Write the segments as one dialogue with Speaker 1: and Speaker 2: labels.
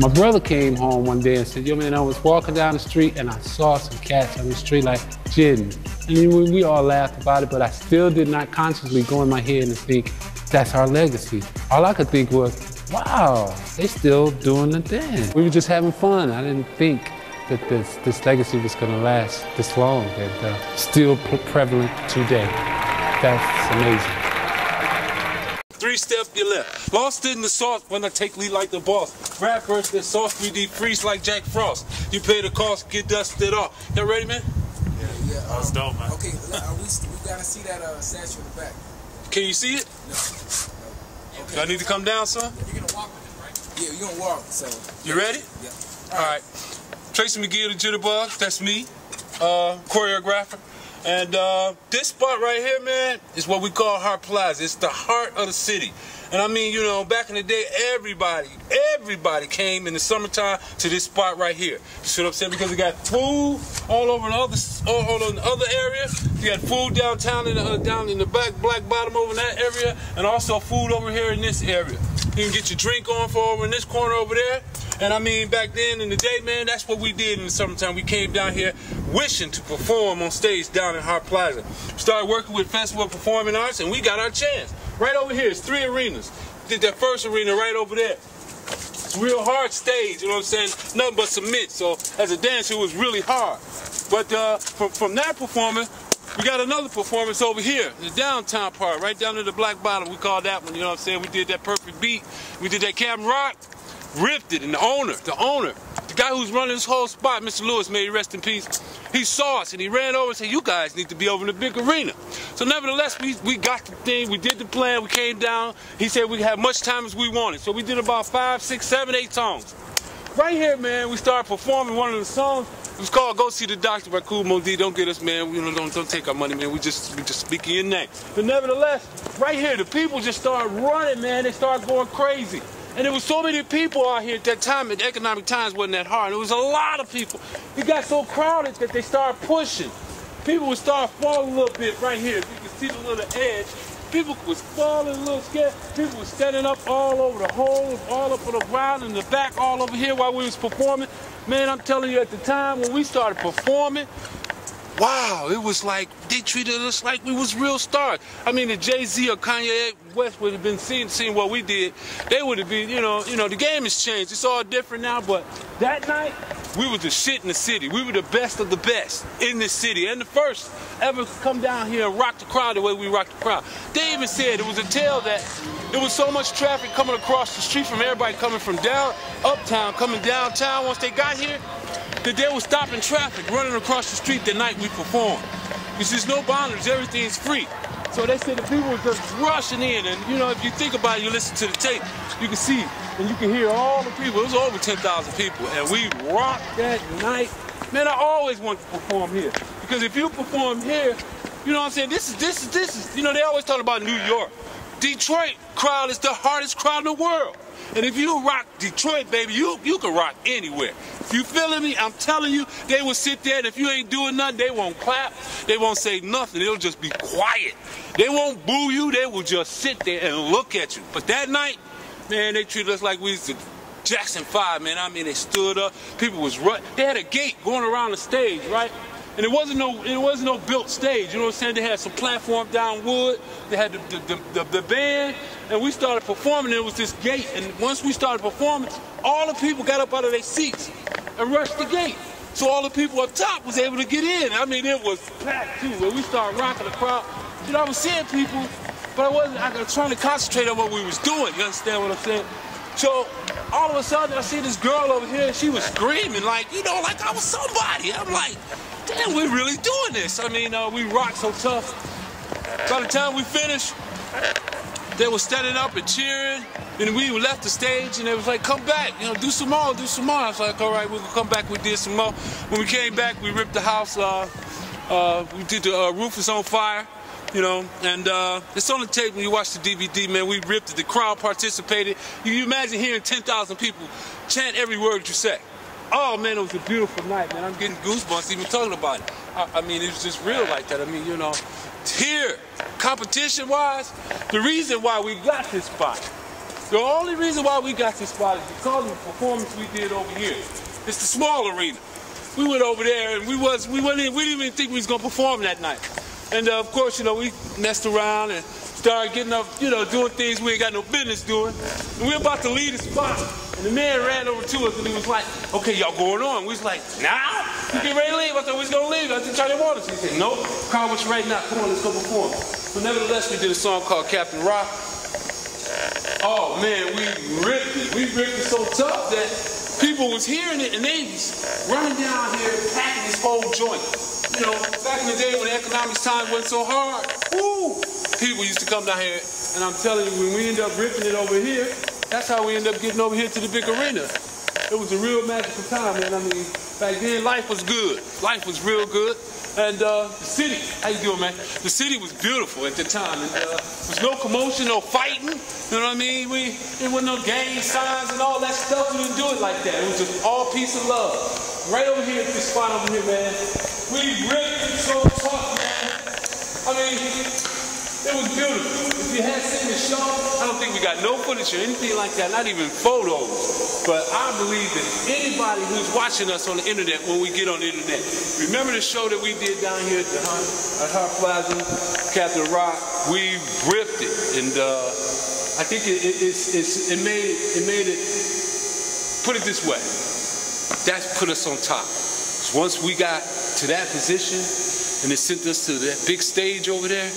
Speaker 1: My brother came home one day and said, yo man, I was walking down the street and I saw some cats on the street like jitting. And we, we all laughed about it, but I still did not consciously go in my head and think, that's our legacy. All I could think was, wow, they still doing the thing. We were just having fun. I didn't think that this, this legacy was gonna last this long and uh, still prevalent today. That's amazing.
Speaker 2: Three step your left. Lost in the sauce when I take lead like the boss. Grab first, then sauce 3D freeze like Jack Frost. You pay the cost, get dusted off. You ready, man?
Speaker 3: Yeah, yeah. Um,
Speaker 4: That's dope, man.
Speaker 3: Okay, uh, we, we gotta see that uh, statue in the back.
Speaker 2: Can you see it?
Speaker 3: No.
Speaker 2: Do I need to come down, son?
Speaker 3: You're gonna walk with it, right? Yeah, you're gonna walk, so.
Speaker 2: You ready?
Speaker 3: Yeah.
Speaker 2: All right. Tracy McGhee of the Jitterbug, that's me, uh, choreographer. And uh, this spot right here, man, is what we call Hart Plaza. It's the heart of the city. And I mean, you know, back in the day, everybody, everybody came in the summertime to this spot right here. You see what I'm saying? Because we got food all over the other, all, all in the other area. You got food downtown in the, uh, down in the back, black bottom over in that area, and also food over here in this area. You can get your drink on for over in this corner over there. And I mean, back then in the day, man, that's what we did in the summertime. We came down here wishing to perform on stage down in Hart Plaza. Started working with Festival of Performing Arts, and we got our chance. Right over here, it's three arenas. Did that first arena right over there. It's real hard stage, you know what I'm saying? Nothing but cement. So as a dancer, it was really hard. But uh, from, from that performance, we got another performance over here, the downtown part, right down to the black bottom. We call that one, you know what I'm saying? We did that perfect beat. We did that Captain Rock ripped it, and the owner, the owner, the guy who's running this whole spot, Mr. Lewis, may he rest in peace, he saw us and he ran over and said, you guys need to be over in the big arena. So nevertheless, we, we got the thing, we did the plan, we came down. He said we have much time as we wanted. So we did about five, six, seven, eight songs. Right here, man, we started performing one of the songs. It was called "Go See the Doctor" by Kool Moe Dee. Don't get us, man. You know, don't don't take our money, man. We just we just speaking your name. But nevertheless, right here, the people just started running, man. They started going crazy. And there was so many people out here at that time, and economic times wasn't that hard. There was a lot of people. It got so crowded that they started pushing. People would start falling a little bit right here. If you can see the little edge. People was falling a little scared. People was standing up all over the holes, all up on the ground, in the back, all over here while we was performing. Man, I'm telling you, at the time when we started performing, wow, it was like they treated us like we was real stars. I mean, if Jay-Z or Kanye West would have been seeing, seeing what we did, they would have been, you know, you know, the game has changed. It's all different now, but that night, we were the shit in the city. We were the best of the best in the city. And the first ever come down here and rock the crowd the way we rocked the crowd. They even said it was a tale that there was so much traffic coming across the street from everybody coming from down, uptown, coming downtown once they got here, that they were stopping traffic running across the street the night we performed. Because there's no boundaries, everything's free. So they said the people were just rushing in. And you know, if you think about it, you listen to the tape, you can see and you can hear all the people. It was over 10,000 people. And we rocked that night. Man, I always wanted to perform here. Because if you perform here, you know what I'm saying? This is, this is, this is, you know, they always talk about New York. Detroit crowd is the hardest crowd in the world. And if you rock Detroit, baby, you, you can rock anywhere. If you feeling me, I'm telling you, they will sit there and if you ain't doing nothing, they won't clap, they won't say nothing, they'll just be quiet. They won't boo you, they will just sit there and look at you. But that night, man, they treated us like we was the Jackson 5, man. I mean, they stood up, people was run. They had a gate going around the stage, right? And it wasn't no it wasn't no built stage, you know what I'm saying? They had some platform down wood, they had the, the, the, the band, and we started performing, and it was this gate. And once we started performing, all the people got up out of their seats and rushed the gate. So all the people up top was able to get in. I mean, it was packed too. When we started rocking the crowd, you know, I was seeing people, but I wasn't I was trying to concentrate on what we was doing. You understand what I'm saying? So all of a sudden I see this girl over here, and she was screaming like, you know, like I was somebody. I'm like, we're really doing this. I mean, uh, we rock so tough. By the time we finished, they were standing up and cheering. And we left the stage and they was like, come back, you know, do some more, do some more. I was like, all right, we'll come back, we did some more. When we came back, we ripped the house, uh, uh, we did the uh, roof was on fire, you know, and uh, it's on the tape when you watch the DVD, man, we ripped it, the crowd participated. You, you imagine hearing 10,000 people chant every word you say. Oh man, it was a beautiful night, man. I'm getting goosebumps even talking about it. I, I mean, it was just real like that. I mean, you know, here, competition-wise, the reason why we got this spot, The only reason why we got this spot is because of the performance we did over here. It's the small arena. We went over there and we was we went in, we didn't even think we was gonna perform that night. And uh, of course, you know, we messed around and started getting up, you know, doing things we ain't got no business doing. And we were about to leave the spot. And the man ran over to us and he was like, okay, y'all going on? We was like, now? You get ready to leave? I said, we was gonna leave. I said, Charlie Waters. He said, no, Carl, was right now? Come on, let's go perform. But nevertheless, we did a song called Captain Rock. Oh man, we ripped it. We ripped it so tough that people was hearing it and they was running down here packing this whole joint. You know, back in the day when the economics time wasn't so hard, woo, people used to come down here. And I'm telling you, when we end up ripping it over here, that's how we end up getting over here to the big arena. It was a real magical time, man. I mean, back then life was good. Life was real good. And uh, the city, how you doing, man? The city was beautiful at the time. And uh, there was no commotion, no fighting. You know what I mean? We there wasn't no gang signs and all that stuff. We didn't do it like that. It was just all peace and love. Right over here at this spot over here, man. We ripped it so tough, man. I mean, it was beautiful. If you had seen the show, I don't think we got no footage or anything like that, not even photos. But I believe that anybody who's watching us on the internet when we get on the internet, remember the show that we did down here at the Hunt, at Hart Plaza, Captain Rock? We ripped it, and uh, I think it, it, it's, it's, it made it made it. Put it this way, that's put us on top. Once we got to that position, and it sent us to that big stage over there,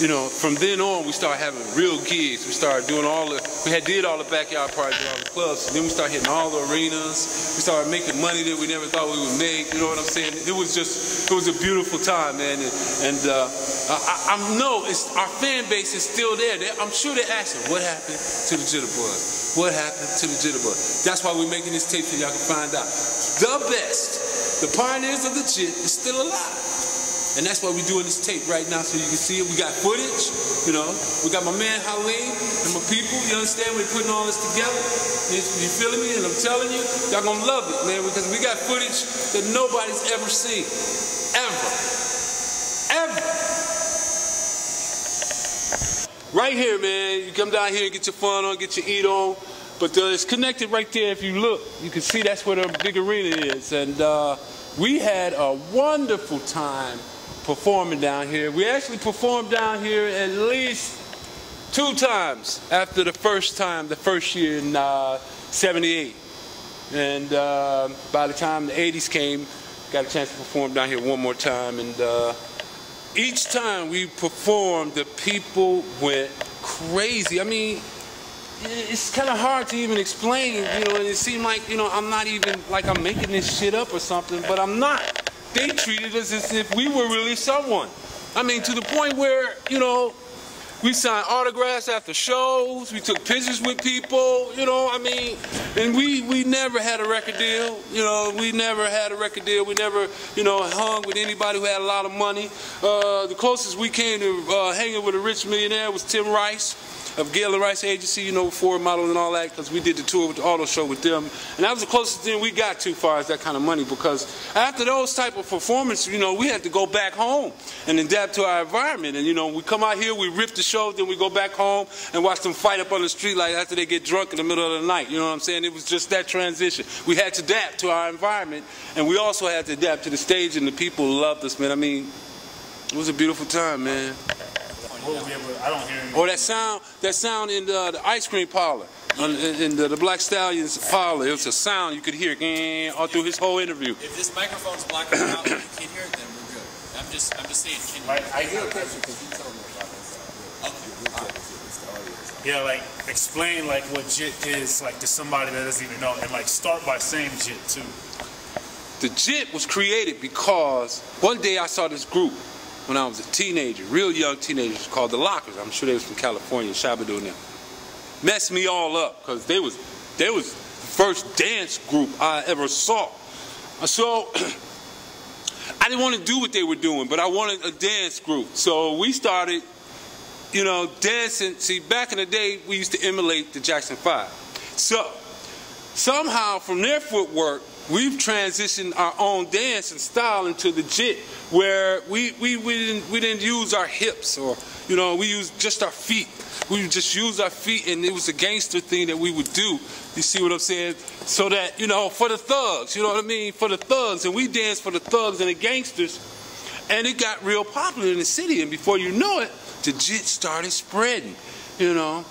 Speaker 2: you know, from then on we started having real gigs. We started doing all the, we had did all the backyard parties all the clubs, and then we started hitting all the arenas. We started making money that we never thought we would make. You know what I'm saying? It was just, it was a beautiful time, man. And, and uh, I, I, know it's our fan base is still there. They, I'm sure they're asking, what happened to the Jitterbugs? What happened to the Jitterbugs? That's why we're making this tape so y'all can find out. The best, the pioneers of the Jit is still alive. And that's why we're doing this tape right now so you can see it. We got footage, you know. We got my man Halim and my people. You understand? We're putting all this together. You, you feeling me? And I'm telling you, y'all gonna love it, man, because we got footage that nobody's ever seen. Ever. Ever. Right here, man. You come down here and get your fun on, get your eat on. But uh, it's connected right there. If you look, you can see that's where the big arena is. And uh, we had a wonderful time performing down here. We actually performed down here at least two times after the first time, the first year in uh, 78. And uh, by the time the 80s came, got a chance to perform down here one more time. And uh, each time we performed, the people went crazy. I mean, it's kind of hard to even explain, you know, and it seemed like, you know, I'm not even, like I'm making this shit up or something, but I'm not. They treated us as if we were really someone. I mean, to the point where, you know, we signed autographs after shows, we took pictures with people, you know, I mean, and we, we never had a record deal, you know, we never had a record deal, we never, you know, hung with anybody who had a lot of money. Uh, the closest we came to uh, hanging with a rich millionaire was Tim Rice of Gale and Rice Agency, you know, Ford model and all that, because we did the tour with the auto show with them. And that was the closest thing we got to far as that kind of money, because after those type of performances, you know, we had to go back home and adapt to our environment. And, you know, we come out here, we rip the show, then we go back home and watch them fight up on the street like after they get drunk in the middle of the night. You know what I'm saying? It was just that transition. We had to adapt to our environment, and we also had to adapt to the stage, and the people loved us, man. I mean, it was a beautiful time, man.
Speaker 4: We'll be able to- I don't hear any.
Speaker 2: Or that sound, that sound in the, the ice cream parlor, in, in the, the Black Stallions parlor. It was a sound you could hear all through his whole interview.
Speaker 5: If this microphone's blocking out and you can't hear it, then we're good. I'm just, I'm just saying, can you?
Speaker 4: Like, I hear Yeah, like explain like what JIT is like to somebody that doesn't even know, and like start by saying JIT too.
Speaker 2: The JIT was created because one day I saw this group when I was a teenager, real young teenagers called the Lockers. I'm sure they was from California, Shabadoo and them. Messed me all up because they was they was the first dance group I ever saw. So I didn't want to do what they were doing, but I wanted a dance group. So we started, you know, dancing. See, back in the day, we used to emulate the Jackson Five. So somehow from their footwork, we've transitioned our own dance and style into the jit, where we, we, we, didn't, we didn't use our hips or, you know, we used just our feet. We just use our feet and it was a gangster thing that we would do. You see what I'm saying? So that, you know, for the thugs, you know what I mean? For the thugs. And we danced for the thugs and the gangsters. And it got real popular in the city. And before you know it, the jit started spreading, you know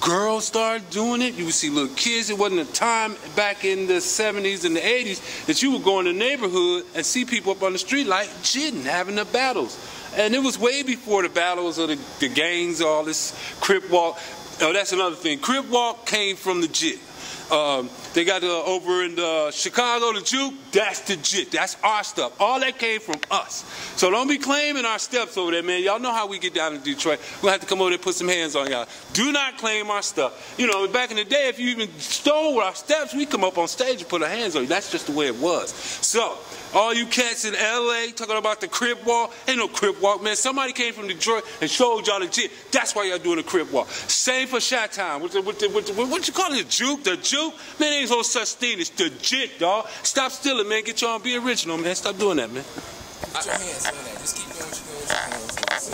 Speaker 2: girls started doing it. You would see little kids. It wasn't a time back in the 70s and the 80s that you would go in the neighborhood and see people up on the street like jitting, having the battles. And it was way before the battles of the, the gangs, all this crip walk. Oh, that's another thing. Crip walk came from the jit. Um, they got uh, over in uh, Chicago, the juke, that's the jit. That's our stuff. All that came from us. So don't be claiming our steps over there, man. Y'all know how we get down in Detroit. We'll have to come over there and put some hands on y'all. Do not claim our stuff. You know, back in the day, if you even stole our steps, we come up on stage and put our hands on you. That's just the way it was. So, all you cats in LA talking about the crip walk, ain't no crip walk, man. Somebody came from Detroit and showed y'all the jit. That's why y'all doing the crip walk. Same for Shot Time. The, the, the, what you call it? The juke? The juke? Man, ain't no such thing. It's the jit, dog. Stop stealing, man. Get y'all be original, man. Stop doing that, man.
Speaker 3: Put your hands on that. Just keep doing what you're doing with your hands.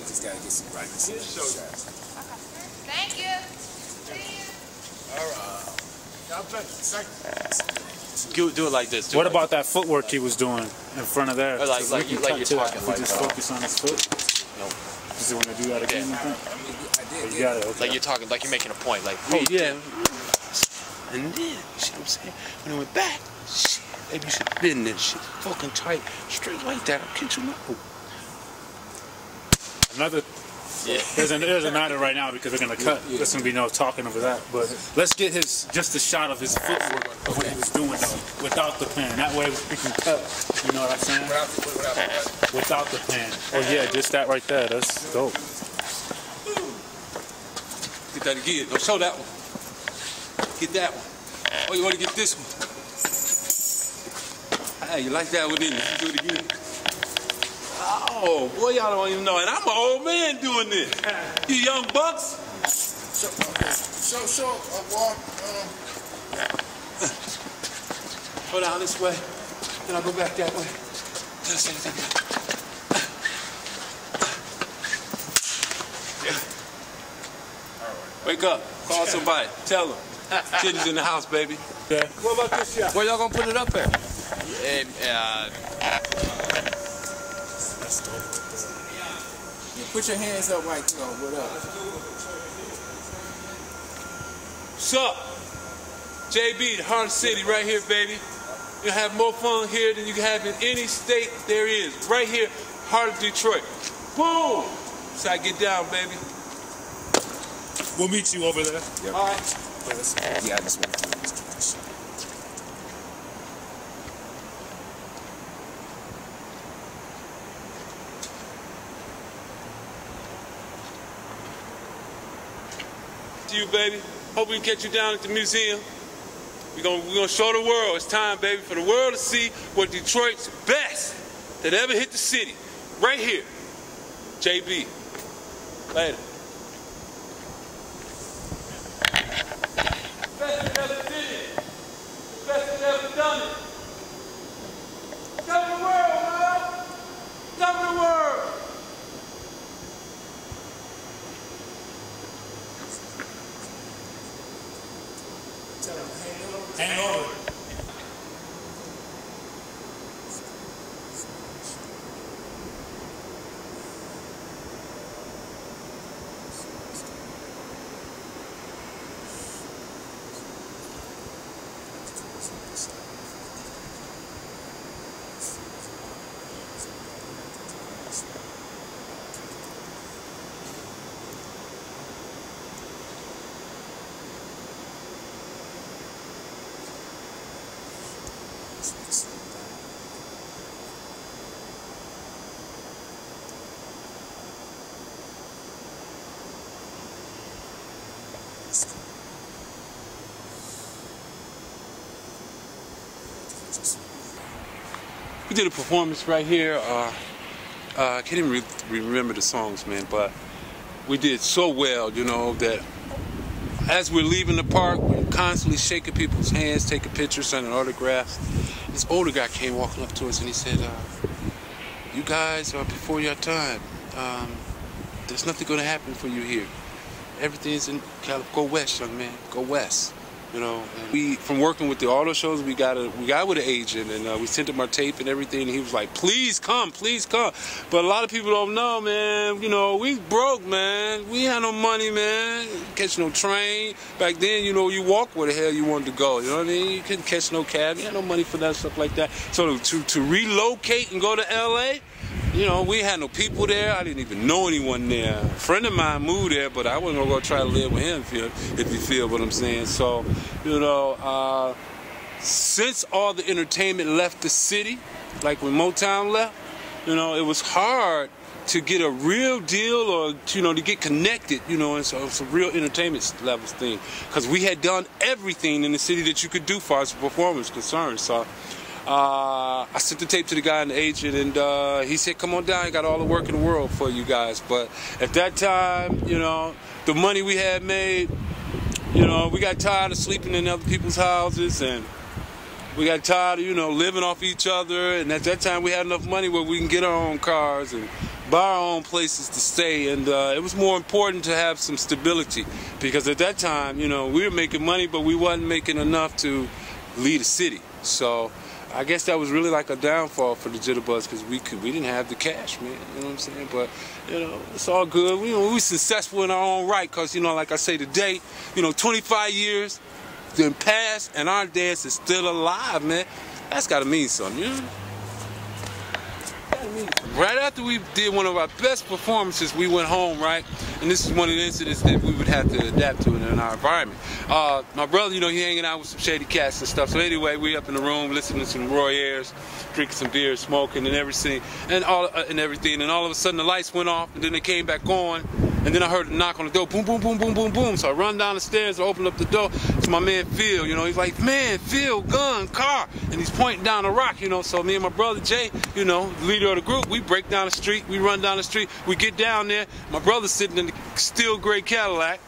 Speaker 3: You just gotta get some practice.
Speaker 6: Thank you. See you.
Speaker 3: All right. God bless you.
Speaker 5: Do, do it like this. Do
Speaker 4: What
Speaker 5: it
Speaker 4: about that footwork he was doing in front of there?
Speaker 5: Or like- like you, like you're talking like,
Speaker 4: just
Speaker 5: uh,
Speaker 4: focus on his foot.
Speaker 5: No.
Speaker 4: Does he want to do that again?
Speaker 5: Yeah.
Speaker 4: You think?
Speaker 3: I mean, I
Speaker 4: Or
Speaker 3: did
Speaker 4: you
Speaker 3: get
Speaker 4: got
Speaker 3: it.
Speaker 4: it. Okay.
Speaker 5: Like you're talking, like you're making a point. Like,
Speaker 2: Oh, yeah. And then, you see what I'm saying? When I went back, shit, baby, you should have been there. Shit, fucking tight, straight like that. I can't you know?
Speaker 4: Another.
Speaker 5: Yeah.
Speaker 4: There's, an, there's another right now because we're gonna cut. There's gonna be no talking over that. But let's get his just a shot of his footwork of what he was doing though, without the pen. That way we can cut. You know what I'm saying?
Speaker 3: Without, without, without,
Speaker 4: Without the pen. Oh yeah, just that right there. That's dope.
Speaker 2: Get that again. Don't show that one. Get that one. Oh, you want to get this one? Hey, you like that one, didn't you? Do it again. Oh, boy, y'all don't even know. And I'm an old man doing this. You young bucks?
Speaker 3: show, okay. show, show, uh, walk, um,
Speaker 2: Go down this way. Then I'll go back that way. Tell us anything. Wake up. Call somebody. Tell them. Kitty's in the house, baby.
Speaker 4: Yeah.
Speaker 2: What about this shot?
Speaker 5: where y'all gonna put it up at? Um, uh,
Speaker 3: yeah, put your hands up right you know, what up?
Speaker 2: What's up? JB, the heart of the city, right here, baby. You'll have more fun here than you can have in any state there is. Right here, heart of Detroit. Boom! So I get down, baby.
Speaker 4: We'll meet you over there.
Speaker 2: All right.
Speaker 3: Yeah, I just want to do this.
Speaker 2: To you, baby. Hope we can catch you down at the museum. We're gonna, we're gonna show the world. It's time, baby, for the world to see what Detroit's best that ever hit the city. Right here. JB. Later. We did a performance right here. Uh, uh, I can't even re- remember the songs, man, but we did so well, you know, that as we're leaving the park, we're constantly shaking people's hands, taking pictures, signing autographs. This older guy came walking up to us and he said, uh, "You guys are before your time. Um, there's nothing going to happen for you here. Everything's in. Go west, young man. Go west." You know, we from working with the auto shows, we got a we got with an agent, and uh, we sent him our tape and everything. And he was like, "Please come, please come." But a lot of people don't know, man. You know, we broke, man. We had no money, man. Catch no train back then. You know, you walk where the hell you wanted to go. You know what I mean? You couldn't catch no cab. You had no money for that stuff like that. So to to relocate and go to L.A. You know, we had no people there. I didn't even know anyone there. A friend of mine moved there, but I wasn't gonna go try to live with him if you, if you feel what I'm saying. So, you know, uh, since all the entertainment left the city, like when Motown left, you know, it was hard to get a real deal or you know to get connected you know and so it's a real entertainment levels thing because we had done everything in the city that you could do far as performance concerned so uh, I sent the tape to the guy and the agent, and uh, he said, "Come on down. I got all the work in the world for you guys." But at that time, you know, the money we had made, you know, we got tired of sleeping in other people's houses, and we got tired of, you know, living off each other. And at that time, we had enough money where we can get our own cars and buy our own places to stay. And uh, it was more important to have some stability because at that time, you know, we were making money, but we wasn't making enough to lead a city. So. I guess that was really like a downfall for the Jitterbugs because we could we didn't have the cash, man. You know what I'm saying? But you know, it's all good. We, we successful in our own right because you know, like I say today, you know, 25 years then passed and our dance is still alive, man. That's got to mean something, you know? Right after we did one of our best performances, we went home, right? And this is one of the incidents that we would have to adapt to in our environment. Uh, my brother, you know, he hanging out with some shady cats and stuff. So anyway, we up in the room listening to some Roy Ayers, drinking some beer, smoking and everything, and all uh, and everything. And all of a sudden the lights went off, and then they came back on. And then I heard a knock on the door, boom, boom, boom, boom, boom, boom. So I run down the stairs, I open up the door. It's my man Phil, you know. He's like, man, Phil, gun, car. And he's pointing down the rock, you know. So me and my brother Jay, you know, leader of the group, we break down the street, we run down the street, we get down there. My brother's sitting in the steel gray Cadillac.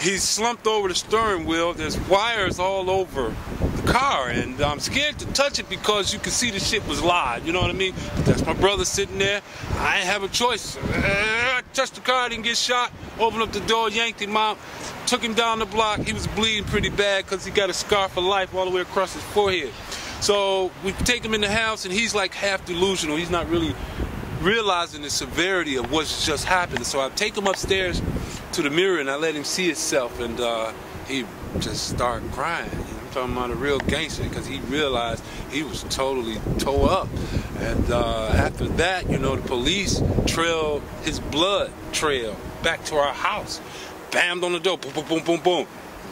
Speaker 2: He's slumped over the steering wheel. There's wires all over the car, and I'm scared to touch it because you can see the shit was live. You know what I mean? That's my brother sitting there. I ain't have a choice. Touched the car, didn't get shot. Opened up the door, yanked him out, took him down the block. He was bleeding pretty bad because he got a scar for life all the way across his forehead. So we take him in the house, and he's like half delusional. He's not really realizing the severity of what's just happened. So I take him upstairs to the mirror and I let him see himself, and uh, he just started crying. I'm talking about a real gangster because he realized he was totally tore up. And uh, after that, you know, the police trailed his blood trail back to our house, bammed on the door, boom, boom, boom, boom, boom.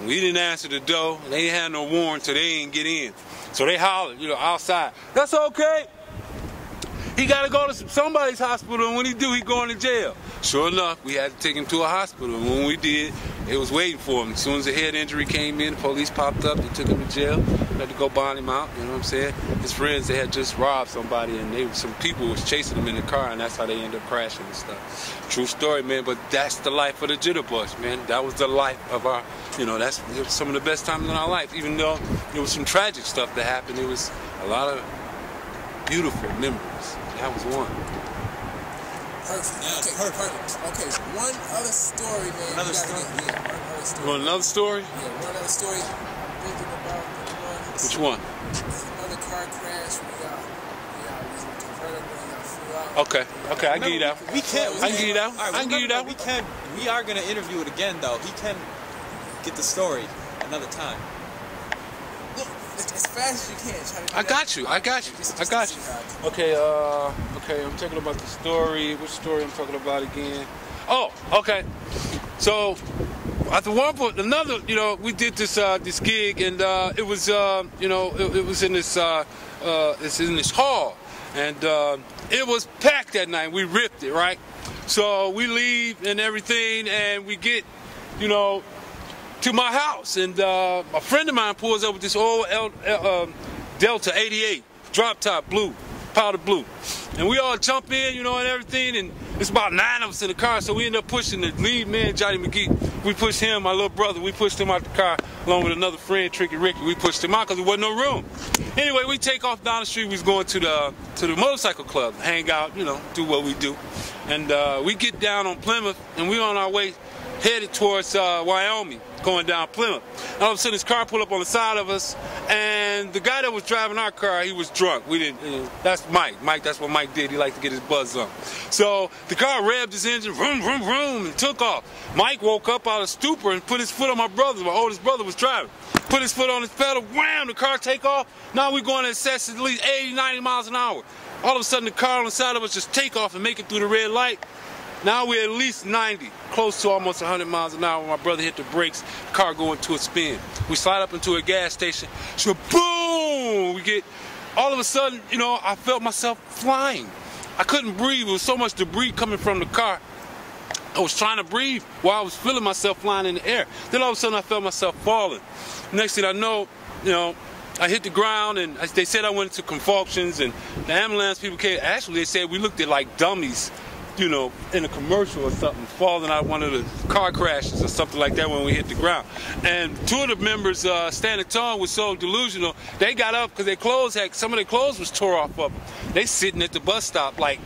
Speaker 2: We didn't answer the door. and They had no warrant, so they didn't get in. So they hollered, you know, outside. That's okay. He got to go to somebody's hospital, and when he do, he going to jail. Sure enough, we had to take him to a hospital, and when we did, it was waiting for him. As soon as the head injury came in, the police popped up, they took him to jail, had to go bond him out, you know what I'm saying? His friends, they had just robbed somebody, and they some people was chasing him in the car, and that's how they ended up crashing and stuff. True story, man, but that's the life of the Jitterbugs, man. That was the life of our, you know, that's some of the best times in our life, even though there was some tragic stuff that happened, it was a lot of beautiful memories. That was one.
Speaker 3: Perfect. okay, perfect. Okay, one other story, man.
Speaker 5: Another story?
Speaker 3: get- yeah, one other story.
Speaker 2: You want another story?
Speaker 3: Yeah, one other story. Thinking about the one.
Speaker 2: Which one?
Speaker 3: Another car crash. We got, we got, we was in a convertible and got flew out.
Speaker 2: Okay, okay, I give you that.
Speaker 5: We can't.
Speaker 2: I can give you that.
Speaker 5: All right,
Speaker 2: I can give you
Speaker 5: remember,
Speaker 2: that.
Speaker 5: We can. We are gonna interview it again, though. He can get the story another time.
Speaker 3: Look, as, as fast as you can. Try to
Speaker 2: I got you. I got you.
Speaker 3: Just-
Speaker 2: I got you.
Speaker 3: see how it-
Speaker 2: Okay, uh, okay, I'm talking about the story. Which story I'm talking about again? Oh, okay. So, at one point, another, you know, we did this uh, this gig, and uh, it was, uh, you know, it, it was in this, uh, uh, it's in this hall, and uh, it was packed that night. We ripped it, right? So we leave and everything, and we get, you know, to my house, and uh, a friend of mine pulls up with this old L, um, Delta 88 drop top blue powder blue. And we all jump in, you know, and everything, and it's about nine of us in the car, so we end up pushing the lead man, Johnny McGhee. We pushed him, my little brother, we pushed him out the car, along with another friend, Tricky Ricky. We pushed him out because there wasn't no room. Anyway, we take off down the street, we was going to the to the motorcycle club, hang out, you know, do what we do. And uh, we get down on Plymouth, and we on our way headed towards uh, Wyoming, going down Plymouth. All of a sudden, his car pulled up on the side of us, and the guy that was driving our car, he was drunk. We didn't. You know, that's Mike. Mike. That's what Mike did. He liked to get his buzz on. So the car revved his engine, vroom, vroom, vroom, and took off. Mike woke up out of stupor and put his foot on my brother. My oldest brother was driving. Put his foot on his pedal, wham! The car take off. Now we're going at excess at least 80, 90 miles an hour. All of a sudden, the car on the side of us just take off and make it through the red light. Now we're at least 90, close to almost 100 miles an hour. My brother hit the brakes, car going to a spin. We slide up into a gas station. So boom, we get. All of a sudden, you know, I felt myself flying. I couldn't breathe. There was so much debris coming from the car. I was trying to breathe while I was feeling myself flying in the air. Then all of a sudden, I felt myself falling. Next thing I know, you know, I hit the ground and they said I went into convulsions and the ambulance people came. Actually, they said we looked at like dummies you know, in a commercial or something, falling out one of the car crashes or something like that when we hit the ground. And two of the members, uh, standing tall, was so delusional, they got up because their clothes had, some of their clothes was tore off of them. They sitting at the bus stop like,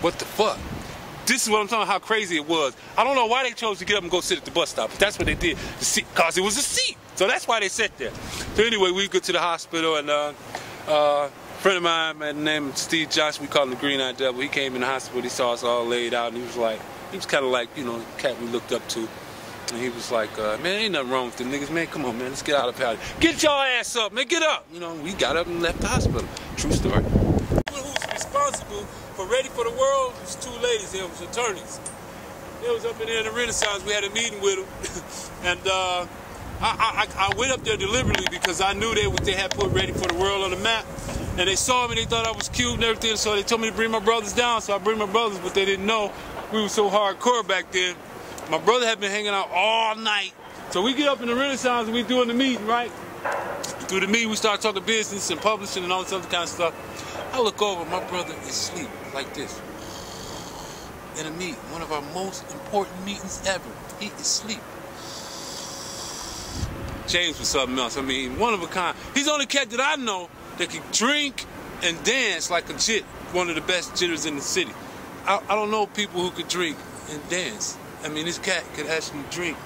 Speaker 2: what the fuck? This is what I'm talking about, how crazy it was. I don't know why they chose to get up and go sit at the bus stop, but that's what they did, because it was a seat. So that's why they sat there. So anyway, we go to the hospital and uh, uh, friend of mine, man, named Steve Johnson, we call him the Green Eye Devil. He came in the hospital, he saw us all laid out, and he was like, he was kind of like, you know, cat we looked up to. And he was like, uh, man, ain't nothing wrong with them niggas, man. Come on, man, let's get out of powder. Get your ass up, man, get up. You know, we got up and left the hospital. True story. Who's responsible for Ready for the World was two ladies, they was attorneys. They was up in there in the Renaissance, we had a meeting with them. and uh, I, I, I, went up there deliberately because I knew they, they had put Ready for the World on the map. And they saw me, they thought I was cute and everything, so they told me to bring my brothers down. So I bring my brothers, but they didn't know we were so hardcore back then. My brother had been hanging out all night. So we get up in the Renaissance and we doing the meeting, right? Through the meeting, we start talking business and publishing and all this other kind of stuff. I look over, my brother is asleep like this. In a meeting, one of our most important meetings ever. He is asleep. James was something else. I mean, one of a kind. He's the only cat that I know that can drink and dance like a jit, one of the best jitters in the city. I, I don't know people who could drink and dance. I mean, this cat could actually drink.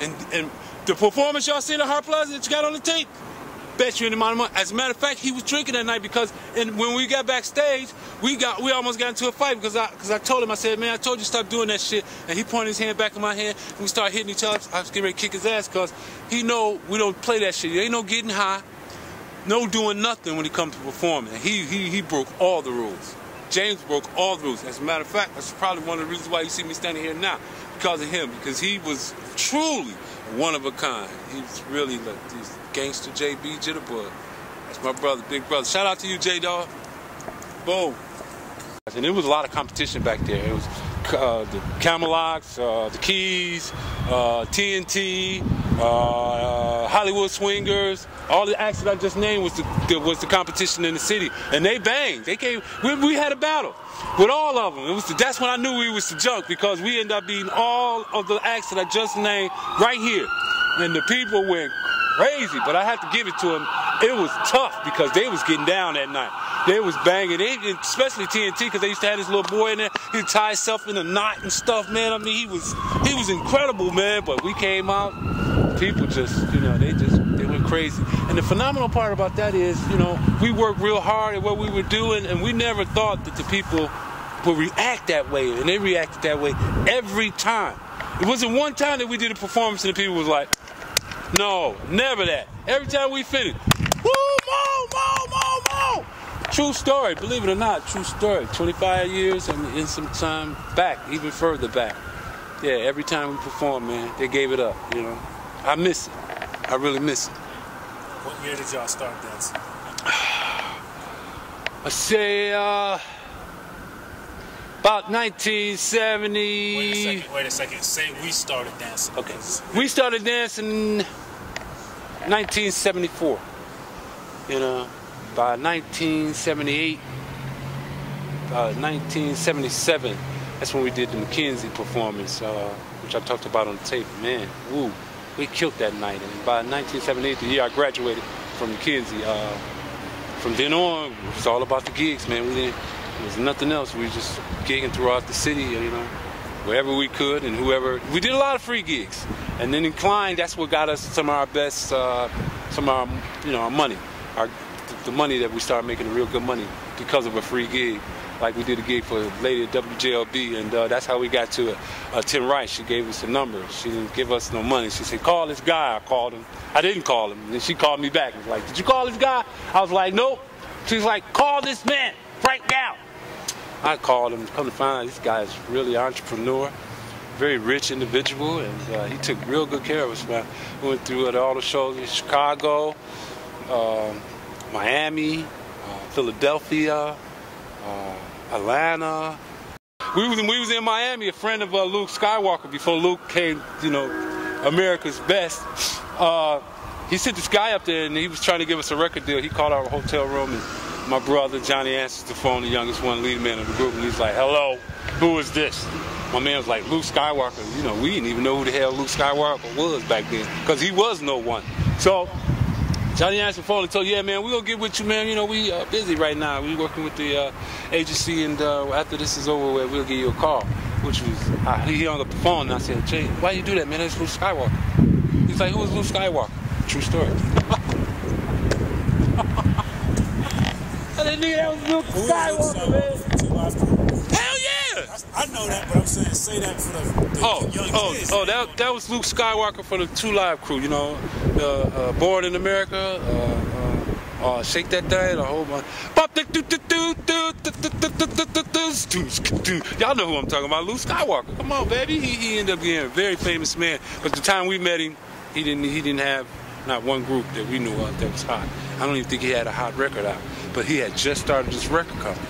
Speaker 2: And and the performance y'all seen at Hart Plaza that you got on the tape, bet you any amount of money. As a matter of fact, he was drinking that night because and when we got backstage, we got we almost got into a fight because I because I told him I said, man, I told you stop doing that shit. And he pointed his hand back in my hand and we started hitting each other. I was getting ready to kick his ass because he know we don't play that shit. There ain't no getting high no doing nothing when it comes to performing. He, he, he broke all the rules. James broke all the rules. As a matter of fact, that's probably one of the reasons why you see me standing here now, because of him, because he was truly one of a kind. He's really like this gangster JB Jitterbug. That's my brother, big brother. Shout out to you, J Dog. Boom. And it was a lot of competition back there. It was uh, the Camelocks, uh, the Keys, uh, TNT, uh, uh, Hollywood Swingers, all the acts that I just named was the, was the competition in the city, and they banged. They came. We, we had a battle with all of them. It was the, that's when I knew we was the junk because we ended up beating all of the acts that I just named right here, and the people went crazy. But I have to give it to them. It was tough because they was getting down that night. They was banging, they, especially TNT because they used to have this little boy in there. He'd tie himself in a knot and stuff, man. I mean, he was he was incredible, man. But we came out, people just, you know, they just they went crazy. And the phenomenal part about that is, you know, we worked real hard at what we were doing, and we never thought that the people would react that way, and they reacted that way every time. It wasn't one time that we did a performance and the people was like, no, never that. Every time we finished, True story, believe it or not, true story. 25 years and in some time back, even further back. Yeah, every time we perform, man, they gave it up, you know. I miss it. I really miss it.
Speaker 4: What year did y'all start dancing?
Speaker 2: I say uh, about 1970.
Speaker 4: Wait a second. Wait a second. Say we started dancing.
Speaker 2: Okay. We started dancing 1974. You know, by 1978, uh, 1977. That's when we did the Mackenzie performance, uh, which I talked about on the tape. Man, woo, we killed that night. And by 1978, the year I graduated from Mackenzie, uh, from then on, it was all about the gigs, man. We didn't, there was nothing else. We were just gigging throughout the city, you know, wherever we could and whoever. We did a lot of free gigs. And then in Klein, that's what got us some of our best, uh, some of our, you know, our money. Our, the money that we started making real good money because of a free gig. Like we did a gig for lady at WJLB, and uh, that's how we got to uh, Tim Rice. She gave us a number. She didn't give us no money. She said, "Call this guy." I called him. I didn't call him. And then she called me back and was like, "Did you call this guy?" I was like, "Nope." She's like, "Call this man right now." I called him. Come to find out, this guy is really entrepreneur, very rich individual, and uh, he took real good care of us. Man, we went through at all the shows in Chicago, um, Miami, uh, Philadelphia, uh, Atlanta. We was, we was in Miami, a friend of uh, Luke Skywalker before Luke came, you know, America's best. Uh, he sent this guy up there and he was trying to give us a record deal. He called our hotel room and my brother Johnny answers the phone, the youngest one, lead man of the group, and he's like, hello, who is this? My man was like, Luke Skywalker. You know, we didn't even know who the hell Luke Skywalker was back then because he was no one. So Johnny answered the phone and told, yeah, man, we gonna get with you, man. You know, we uh, busy right now. We working with the uh, agency, and uh, after this is over, we'll give you a call. Which was, uh, he hung up the phone, and I said, Jay, why you do that, man? That's Luke Skywalker. He's like, who is Luke Skywalker? True story. I didn't that was Luke Skywalker, man
Speaker 4: know that, but I'm saying say that for the, the
Speaker 2: oh,
Speaker 4: young
Speaker 2: oh,
Speaker 4: kids.
Speaker 2: Oh, that, that was Luke Skywalker from the Two Live crew, you know, the uh, Born in America, uh, uh, Shake That Thing, a whole bunch. Y'all know who I'm talking about, Luke Skywalker. Come on, baby. He, he ended up being a very famous man, but the time we met him, he didn't he didn't have not one group that we knew of that was hot. I don't even think he had a hot record out, but he had just started this record company.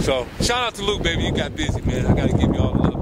Speaker 2: So shout out to Luke, baby. You got busy, man. I gotta give you all the love.